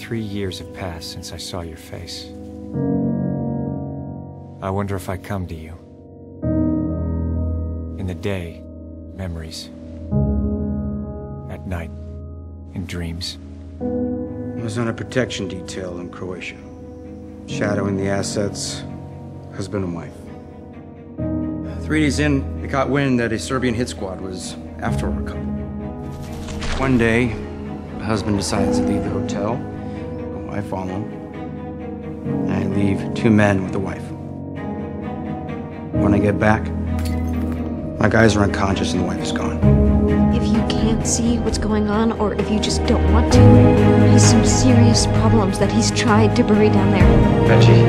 Three years have passed since I saw your face. I wonder if I come to you. In the day, memories. At night, in dreams. I was on a protection detail in Croatia, shadowing the assets, husband and wife. Three days in, they caught wind that a Serbian hit squad was after our couple. One day, the husband decides to leave the hotel. I follow. And I leave two men with the wife. When I get back, my guys are unconscious and the wife is gone. If you can't see what's going on, or if you just don't want to, he has some serious problems that he's tried to bury down there. Reggie,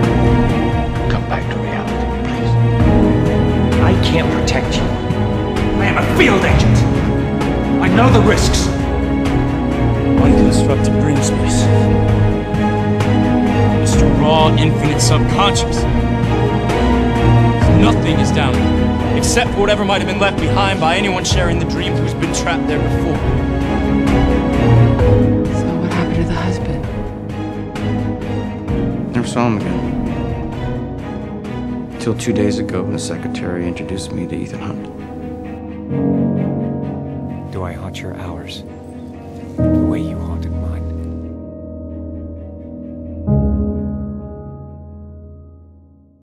come back to reality, please. I can't protect you. I am a field agent. I know the risks. Unconstructed dream space. Mr. Raw, infinite subconscious. Nothing is down there, except for whatever might have been left behind by anyone sharing the dream who's been trapped there before. So what happened to the husband? Never saw him again. Until two days ago, when the secretary introduced me to Ethan Hunt. Do I haunt your hours? The way you haunted